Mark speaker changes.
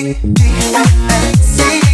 Speaker 1: C, D, A, C.